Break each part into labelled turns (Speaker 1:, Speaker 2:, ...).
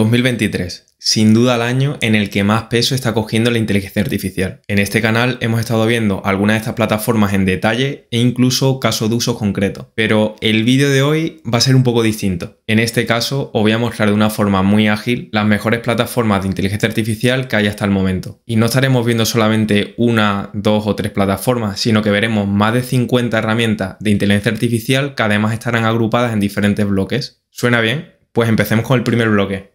Speaker 1: 2023, sin duda el año en el que más peso está cogiendo la inteligencia artificial. En este canal hemos estado viendo algunas de estas plataformas en detalle e incluso casos de uso concreto, pero el vídeo de hoy va a ser un poco distinto. En este caso os voy a mostrar de una forma muy ágil las mejores plataformas de inteligencia artificial que hay hasta el momento. Y no estaremos viendo solamente una, dos o tres plataformas, sino que veremos más de 50 herramientas de inteligencia artificial que además estarán agrupadas en diferentes bloques. ¿Suena bien? Pues empecemos con el primer bloque.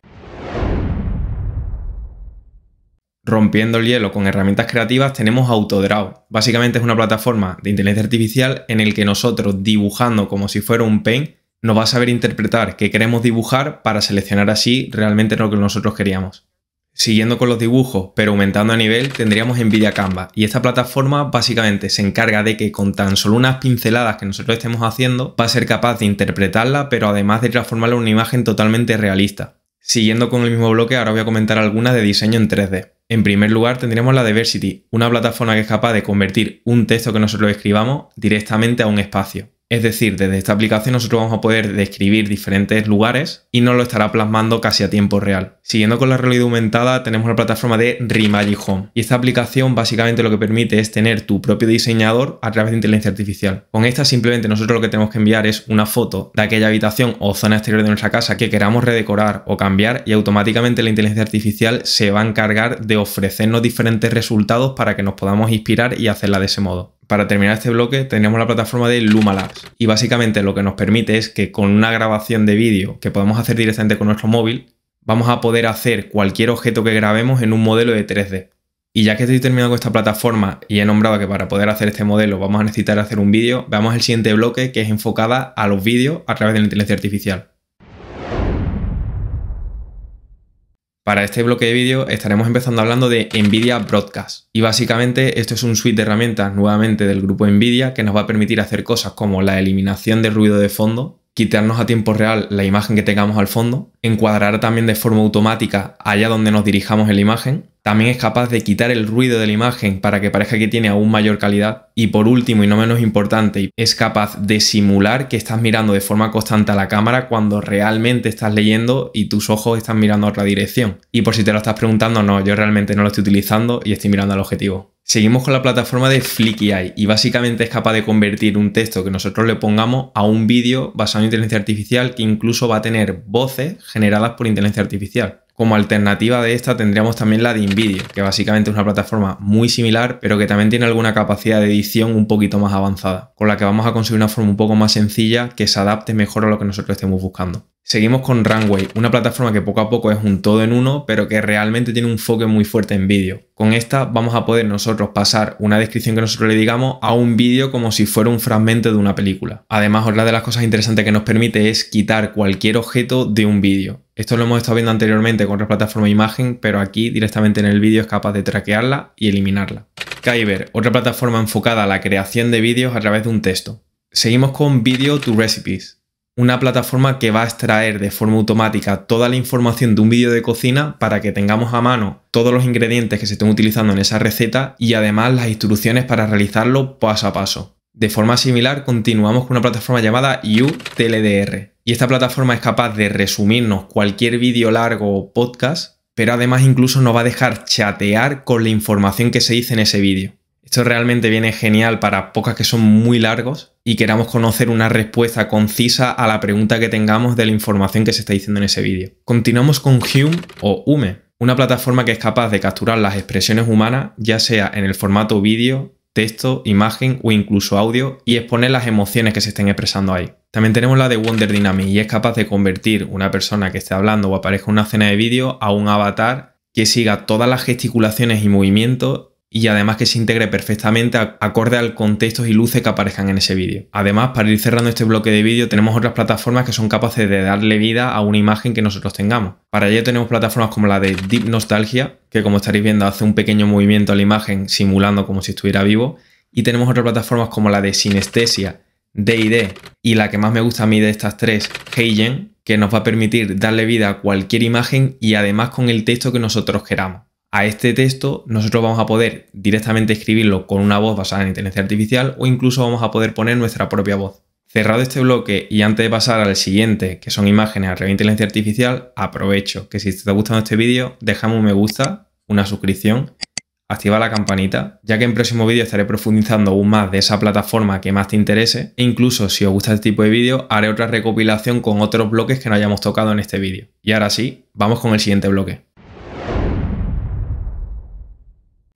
Speaker 1: Rompiendo el hielo con herramientas creativas tenemos Autodraw. Básicamente es una plataforma de inteligencia artificial en el que nosotros dibujando como si fuera un paint nos va a saber interpretar qué queremos dibujar para seleccionar así realmente lo que nosotros queríamos. Siguiendo con los dibujos, pero aumentando a nivel, tendríamos Nvidia Canva. Y esta plataforma básicamente se encarga de que con tan solo unas pinceladas que nosotros estemos haciendo, va a ser capaz de interpretarla, pero además de transformarla en una imagen totalmente realista. Siguiendo con el mismo bloque, ahora voy a comentar algunas de diseño en 3D. En primer lugar tendremos la Diversity, una plataforma que es capaz de convertir un texto que nosotros escribamos directamente a un espacio. Es decir, desde esta aplicación nosotros vamos a poder describir diferentes lugares y nos lo estará plasmando casi a tiempo real. Siguiendo con la realidad aumentada tenemos la plataforma de Reimagine Home y esta aplicación básicamente lo que permite es tener tu propio diseñador a través de inteligencia artificial. Con esta simplemente nosotros lo que tenemos que enviar es una foto de aquella habitación o zona exterior de nuestra casa que queramos redecorar o cambiar y automáticamente la inteligencia artificial se va a encargar de ofrecernos diferentes resultados para que nos podamos inspirar y hacerla de ese modo para terminar este bloque tenemos la plataforma de Lumalabs y básicamente lo que nos permite es que con una grabación de vídeo que podemos hacer directamente con nuestro móvil vamos a poder hacer cualquier objeto que grabemos en un modelo de 3D. Y ya que estoy terminando con esta plataforma y he nombrado que para poder hacer este modelo vamos a necesitar hacer un vídeo, veamos el siguiente bloque que es enfocada a los vídeos a través de la inteligencia artificial. Para este bloque de vídeo estaremos empezando hablando de NVIDIA Broadcast. Y básicamente esto es un suite de herramientas nuevamente del grupo NVIDIA que nos va a permitir hacer cosas como la eliminación del ruido de fondo, quitarnos a tiempo real la imagen que tengamos al fondo, encuadrar también de forma automática allá donde nos dirijamos en la imagen, también es capaz de quitar el ruido de la imagen para que parezca que tiene aún mayor calidad. Y por último y no menos importante, es capaz de simular que estás mirando de forma constante a la cámara cuando realmente estás leyendo y tus ojos están mirando a otra dirección. Y por si te lo estás preguntando, no, yo realmente no lo estoy utilizando y estoy mirando al objetivo. Seguimos con la plataforma de Flicky Eye y básicamente es capaz de convertir un texto que nosotros le pongamos a un vídeo basado en inteligencia artificial que incluso va a tener voces generadas por inteligencia artificial. Como alternativa de esta tendríamos también la de InVideo, que básicamente es una plataforma muy similar, pero que también tiene alguna capacidad de edición un poquito más avanzada, con la que vamos a conseguir una forma un poco más sencilla que se adapte mejor a lo que nosotros estemos buscando. Seguimos con Runway, una plataforma que poco a poco es un todo en uno, pero que realmente tiene un enfoque muy fuerte en vídeo. Con esta vamos a poder nosotros pasar una descripción que nosotros le digamos a un vídeo como si fuera un fragmento de una película. Además, otra de las cosas interesantes que nos permite es quitar cualquier objeto de un vídeo. Esto lo hemos estado viendo anteriormente con otra plataforma de imagen, pero aquí directamente en el vídeo es capaz de traquearla y eliminarla. Kyber, otra plataforma enfocada a la creación de vídeos a través de un texto. Seguimos con Video to Recipes una plataforma que va a extraer de forma automática toda la información de un vídeo de cocina para que tengamos a mano todos los ingredientes que se estén utilizando en esa receta y además las instrucciones para realizarlo paso a paso. De forma similar, continuamos con una plataforma llamada UTLDR. Y esta plataforma es capaz de resumirnos cualquier vídeo largo o podcast, pero además incluso nos va a dejar chatear con la información que se dice en ese vídeo. Esto realmente viene genial para pocas que son muy largos y queramos conocer una respuesta concisa a la pregunta que tengamos de la información que se está diciendo en ese vídeo. Continuamos con Hume o Hume, una plataforma que es capaz de capturar las expresiones humanas, ya sea en el formato vídeo, texto, imagen o incluso audio, y exponer las emociones que se estén expresando ahí. También tenemos la de Wonder Dynamic y es capaz de convertir una persona que esté hablando o aparezca en una escena de vídeo a un avatar que siga todas las gesticulaciones y movimientos y además que se integre perfectamente acorde al contexto y luces que aparezcan en ese vídeo. Además, para ir cerrando este bloque de vídeo, tenemos otras plataformas que son capaces de darle vida a una imagen que nosotros tengamos. Para ello tenemos plataformas como la de Deep Nostalgia, que como estaréis viendo hace un pequeño movimiento a la imagen simulando como si estuviera vivo. Y tenemos otras plataformas como la de Sinestesia, D&D y la que más me gusta a mí de estas tres, Heigen, que nos va a permitir darle vida a cualquier imagen y además con el texto que nosotros queramos a este texto nosotros vamos a poder directamente escribirlo con una voz basada en inteligencia artificial o incluso vamos a poder poner nuestra propia voz. Cerrado este bloque y antes de pasar al siguiente, que son imágenes a través de inteligencia artificial, aprovecho que si te está gustando este vídeo, déjame un me gusta, una suscripción, activa la campanita, ya que en próximo vídeo estaré profundizando aún más de esa plataforma que más te interese e incluso si os gusta este tipo de vídeo haré otra recopilación con otros bloques que no hayamos tocado en este vídeo. Y ahora sí, vamos con el siguiente bloque.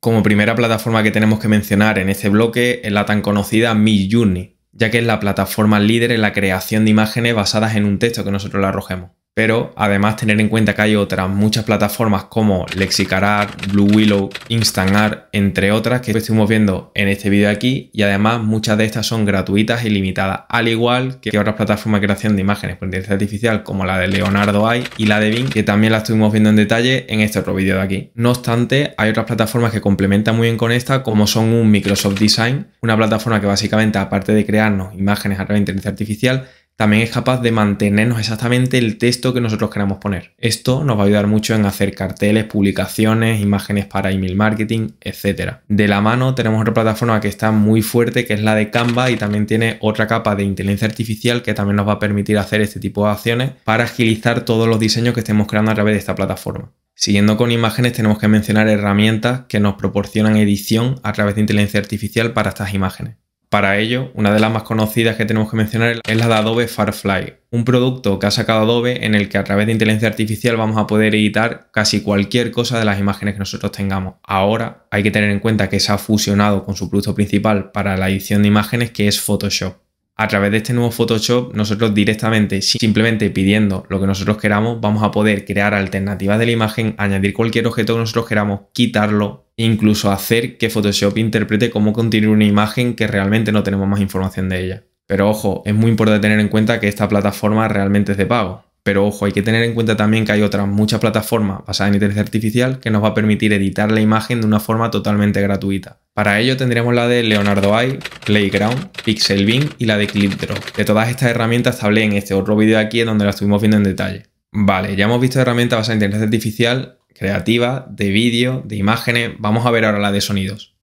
Speaker 1: Como primera plataforma que tenemos que mencionar en este bloque es la tan conocida Midjourney, ya que es la plataforma líder en la creación de imágenes basadas en un texto que nosotros le arrojemos pero además tener en cuenta que hay otras muchas plataformas como Lexicarar, Blue Willow, InstantArt, entre otras que estuvimos viendo en este vídeo aquí y además muchas de estas son gratuitas y limitadas, al igual que otras plataformas de creación de imágenes por inteligencia artificial como la de Leonardo AI y la de Bing que también la estuvimos viendo en detalle en este otro vídeo de aquí. No obstante, hay otras plataformas que complementan muy bien con esta como son un Microsoft Design, una plataforma que básicamente aparte de crearnos imágenes a través de inteligencia artificial, también es capaz de mantenernos exactamente el texto que nosotros queramos poner. Esto nos va a ayudar mucho en hacer carteles, publicaciones, imágenes para email marketing, etc. De la mano tenemos otra plataforma que está muy fuerte, que es la de Canva, y también tiene otra capa de inteligencia artificial que también nos va a permitir hacer este tipo de acciones para agilizar todos los diseños que estemos creando a través de esta plataforma. Siguiendo con imágenes tenemos que mencionar herramientas que nos proporcionan edición a través de inteligencia artificial para estas imágenes. Para ello, una de las más conocidas que tenemos que mencionar es la de Adobe Firefly, un producto que ha sacado Adobe en el que a través de inteligencia artificial vamos a poder editar casi cualquier cosa de las imágenes que nosotros tengamos. Ahora hay que tener en cuenta que se ha fusionado con su producto principal para la edición de imágenes que es Photoshop a través de este nuevo Photoshop, nosotros directamente, simplemente pidiendo lo que nosotros queramos, vamos a poder crear alternativas de la imagen, añadir cualquier objeto que nosotros queramos, quitarlo incluso hacer que Photoshop interprete cómo contiene una imagen que realmente no tenemos más información de ella. Pero ojo, es muy importante tener en cuenta que esta plataforma realmente es de pago. Pero ojo, hay que tener en cuenta también que hay otras muchas plataformas basadas en inteligencia artificial que nos va a permitir editar la imagen de una forma totalmente gratuita. Para ello tendríamos la de Leonardo AI, Playground, Pixelbin y la de ClipDraw. De todas estas herramientas hablé en este otro vídeo de aquí donde las estuvimos viendo en detalle. Vale, ya hemos visto herramientas basadas en inteligencia artificial, creativa, de vídeo, de imágenes. Vamos a ver ahora la de sonidos.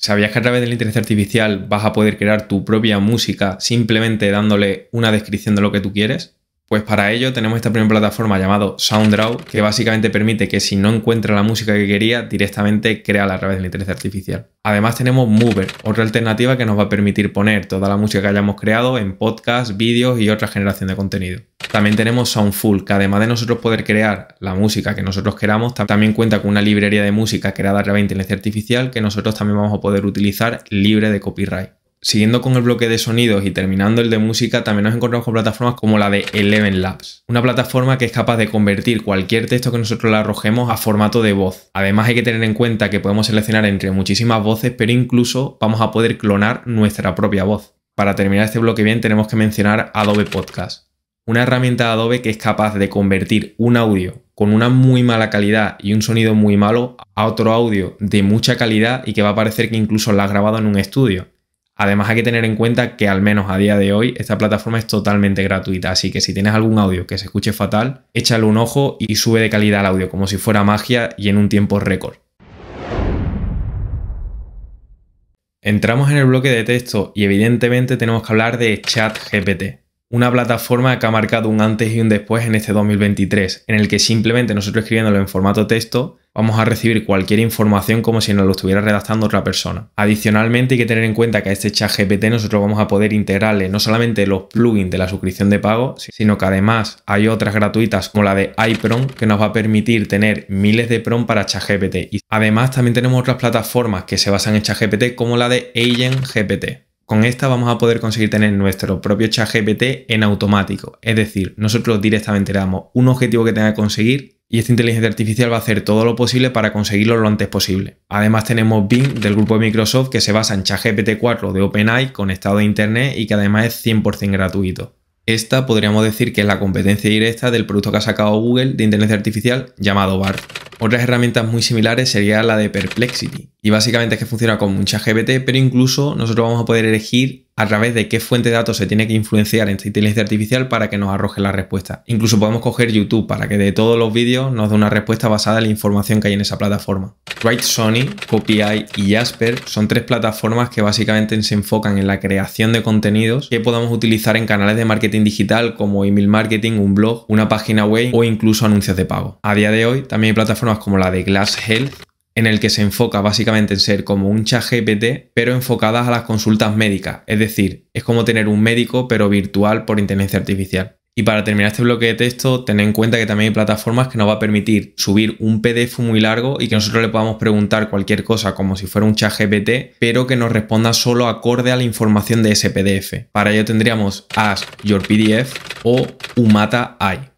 Speaker 1: ¿Sabías que a través de la inteligencia artificial vas a poder crear tu propia música simplemente dándole una descripción de lo que tú quieres? Pues para ello tenemos esta primera plataforma llamada SoundDraw que básicamente permite que si no encuentra la música que quería directamente créala a través de la inteligencia artificial. Además tenemos Mover, otra alternativa que nos va a permitir poner toda la música que hayamos creado en podcasts, vídeos y otra generación de contenido. También tenemos Soundful, que además de nosotros poder crear la música que nosotros queramos, también cuenta con una librería de música creada a través de inteligencia artificial que nosotros también vamos a poder utilizar libre de copyright. Siguiendo con el bloque de sonidos y terminando el de música, también nos encontramos con plataformas como la de Eleven Labs, una plataforma que es capaz de convertir cualquier texto que nosotros le arrojemos a formato de voz. Además hay que tener en cuenta que podemos seleccionar entre muchísimas voces, pero incluso vamos a poder clonar nuestra propia voz. Para terminar este bloque bien tenemos que mencionar Adobe Podcast, una herramienta de Adobe que es capaz de convertir un audio con una muy mala calidad y un sonido muy malo a otro audio de mucha calidad y que va a parecer que incluso lo has grabado en un estudio. Además hay que tener en cuenta que al menos a día de hoy esta plataforma es totalmente gratuita, así que si tienes algún audio que se escuche fatal, échale un ojo y sube de calidad el audio como si fuera magia y en un tiempo récord. Entramos en el bloque de texto y evidentemente tenemos que hablar de ChatGPT una plataforma que ha marcado un antes y un después en este 2023, en el que simplemente nosotros escribiéndolo en formato texto vamos a recibir cualquier información como si nos lo estuviera redactando otra persona. Adicionalmente hay que tener en cuenta que a este chat GPT nosotros vamos a poder integrarle no solamente los plugins de la suscripción de pago, sino que además hay otras gratuitas como la de iProm que nos va a permitir tener miles de prom para ChatGPT. Y además también tenemos otras plataformas que se basan en ChatGPT como la de Agent GPT. Con esta vamos a poder conseguir tener nuestro propio chat GPT en automático. Es decir, nosotros directamente le damos un objetivo que tenga que conseguir y esta inteligencia artificial va a hacer todo lo posible para conseguirlo lo antes posible. Además tenemos Bing del grupo de Microsoft que se basa en ChatGPT 4 de OpenAI conectado a Internet y que además es 100% gratuito. Esta podríamos decir que es la competencia directa del producto que ha sacado Google de inteligencia artificial llamado BART. Otras herramientas muy similares sería la de Perplexity. Y básicamente es que funciona como un chat GPT, pero incluso nosotros vamos a poder elegir a través de qué fuente de datos se tiene que influenciar en esta inteligencia artificial para que nos arroje la respuesta. Incluso podemos coger YouTube para que de todos los vídeos nos dé una respuesta basada en la información que hay en esa plataforma. Write Sony, CopyEye y Jasper son tres plataformas que básicamente se enfocan en la creación de contenidos que podamos utilizar en canales de marketing digital como email marketing, un blog, una página web o incluso anuncios de pago. A día de hoy también hay plataformas como la de Glass Health en el que se enfoca básicamente en ser como un chat GPT, pero enfocadas a las consultas médicas. Es decir, es como tener un médico, pero virtual por inteligencia artificial. Y para terminar este bloque de texto, ten en cuenta que también hay plataformas que nos va a permitir subir un PDF muy largo y que nosotros le podamos preguntar cualquier cosa como si fuera un chat GPT, pero que nos responda solo acorde a la información de ese PDF. Para ello tendríamos Ask Your PDF o Umata AI.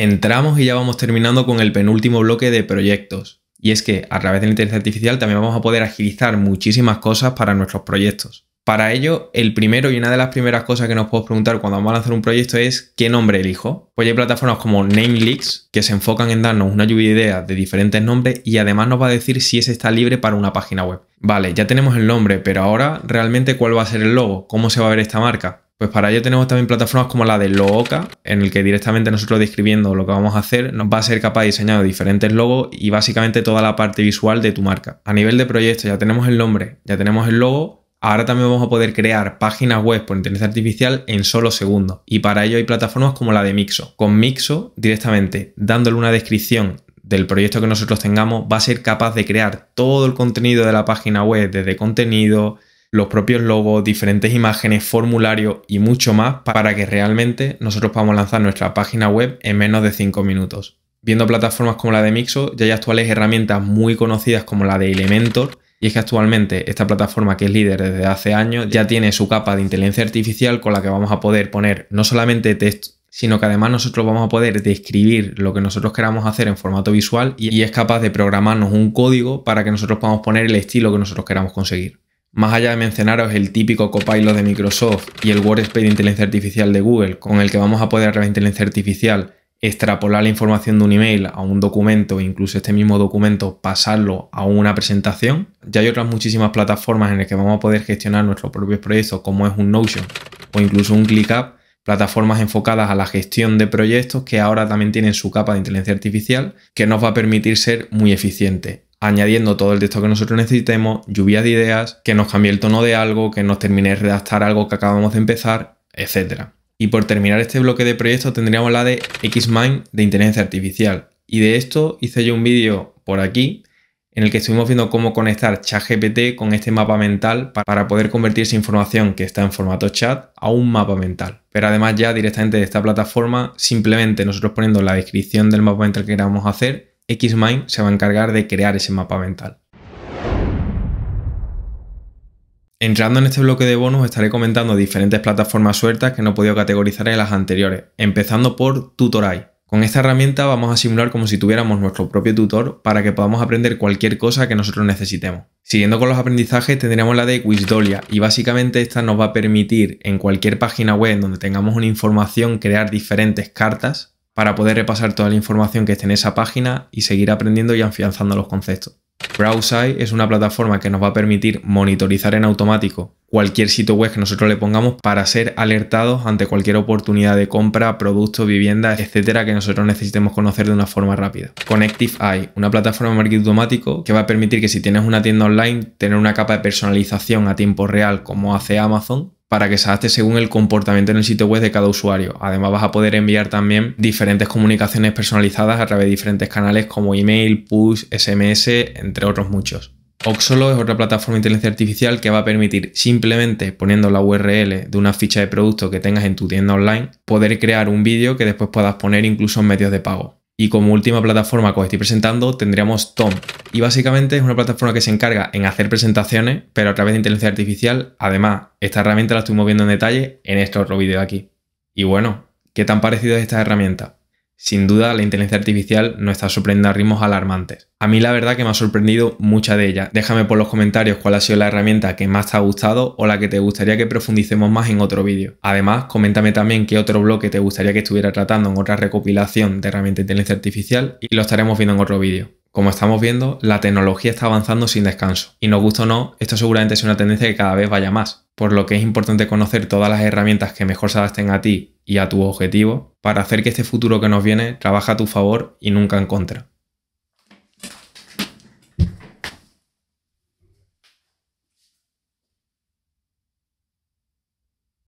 Speaker 1: Entramos y ya vamos terminando con el penúltimo bloque de proyectos. Y es que a través de la inteligencia artificial también vamos a poder agilizar muchísimas cosas para nuestros proyectos. Para ello, el primero y una de las primeras cosas que nos podemos preguntar cuando vamos a lanzar un proyecto es ¿qué nombre elijo? Pues hay plataformas como NameLeaks que se enfocan en darnos una lluvia de ideas de diferentes nombres y además nos va a decir si ese está libre para una página web. Vale, ya tenemos el nombre, pero ahora realmente cuál va a ser el logo, cómo se va a ver esta marca. Pues para ello tenemos también plataformas como la de Looka, en el que directamente nosotros describiendo lo que vamos a hacer nos va a ser capaz de diseñar diferentes logos y básicamente toda la parte visual de tu marca. A nivel de proyecto ya tenemos el nombre, ya tenemos el logo, ahora también vamos a poder crear páginas web por inteligencia artificial en solo segundos. Y para ello hay plataformas como la de Mixo. Con Mixo, directamente dándole una descripción del proyecto que nosotros tengamos, va a ser capaz de crear todo el contenido de la página web, desde contenido, los propios logos, diferentes imágenes, formulario y mucho más para que realmente nosotros podamos lanzar nuestra página web en menos de 5 minutos. Viendo plataformas como la de Mixo, ya hay actuales herramientas muy conocidas como la de Elementor, y es que actualmente esta plataforma que es líder desde hace años ya tiene su capa de inteligencia artificial con la que vamos a poder poner no solamente texto, sino que además nosotros vamos a poder describir lo que nosotros queramos hacer en formato visual y es capaz de programarnos un código para que nosotros podamos poner el estilo que nosotros queramos conseguir. Más allá de mencionaros el típico copilot de Microsoft y el Workspace de inteligencia artificial de Google, con el que vamos a poder a través de inteligencia artificial extrapolar la información de un email a un documento e incluso este mismo documento pasarlo a una presentación. Ya hay otras muchísimas plataformas en las que vamos a poder gestionar nuestros propios proyectos como es un Notion o incluso un ClickUp, plataformas enfocadas a la gestión de proyectos que ahora también tienen su capa de inteligencia artificial que nos va a permitir ser muy eficiente añadiendo todo el texto que nosotros necesitemos, lluvia de ideas, que nos cambie el tono de algo, que nos termine de redactar algo que acabamos de empezar, etc. Y por terminar este bloque de proyectos tendríamos la de Xmind de inteligencia artificial. Y de esto hice yo un vídeo por aquí en el que estuvimos viendo cómo conectar ChatGPT con este mapa mental para poder convertir esa información que está en formato chat a un mapa mental. Pero además ya directamente de esta plataforma, simplemente nosotros poniendo la descripción del mapa mental que queramos hacer, Xmind se va a encargar de crear ese mapa mental. Entrando en este bloque de bonus estaré comentando diferentes plataformas sueltas que no he podido categorizar en las anteriores, empezando por Tutorai. Con esta herramienta vamos a simular como si tuviéramos nuestro propio tutor para que podamos aprender cualquier cosa que nosotros necesitemos. Siguiendo con los aprendizajes tendríamos la de Quizdolia y básicamente esta nos va a permitir en cualquier página web donde tengamos una información crear diferentes cartas para poder repasar toda la información que esté en esa página y seguir aprendiendo y afianzando los conceptos. Browseye es una plataforma que nos va a permitir monitorizar en automático cualquier sitio web que nosotros le pongamos para ser alertados ante cualquier oportunidad de compra, producto, vivienda, etcétera, que nosotros necesitemos conocer de una forma rápida. Connective Eye, una plataforma de marketing automático que va a permitir que si tienes una tienda online, tener una capa de personalización a tiempo real como hace Amazon para que se adapte según el comportamiento en el sitio web de cada usuario. Además vas a poder enviar también diferentes comunicaciones personalizadas a través de diferentes canales como email, push, SMS, entre otros muchos. Oxolo es otra plataforma de inteligencia artificial que va a permitir simplemente poniendo la URL de una ficha de producto que tengas en tu tienda online, poder crear un vídeo que después puedas poner incluso en medios de pago. Y como última plataforma que os estoy presentando tendríamos Tom. Y básicamente es una plataforma que se encarga en hacer presentaciones, pero a través de inteligencia artificial. Además, esta herramienta la estuvimos viendo en detalle en este otro vídeo de aquí. Y bueno, ¿qué tan parecido es esta herramienta? Sin duda, la inteligencia artificial nos está sorprendiendo a ritmos alarmantes. A mí la verdad que me ha sorprendido mucha de ellas. Déjame por los comentarios cuál ha sido la herramienta que más te ha gustado o la que te gustaría que profundicemos más en otro vídeo. Además, coméntame también qué otro bloque te gustaría que estuviera tratando en otra recopilación de herramientas de inteligencia artificial y lo estaremos viendo en otro vídeo. Como estamos viendo, la tecnología está avanzando sin descanso. Y nos gusta o no, esto seguramente es una tendencia que cada vez vaya más. Por lo que es importante conocer todas las herramientas que mejor se adapten a ti y a tu objetivo para hacer que este futuro que nos viene trabaje a tu favor y nunca en contra.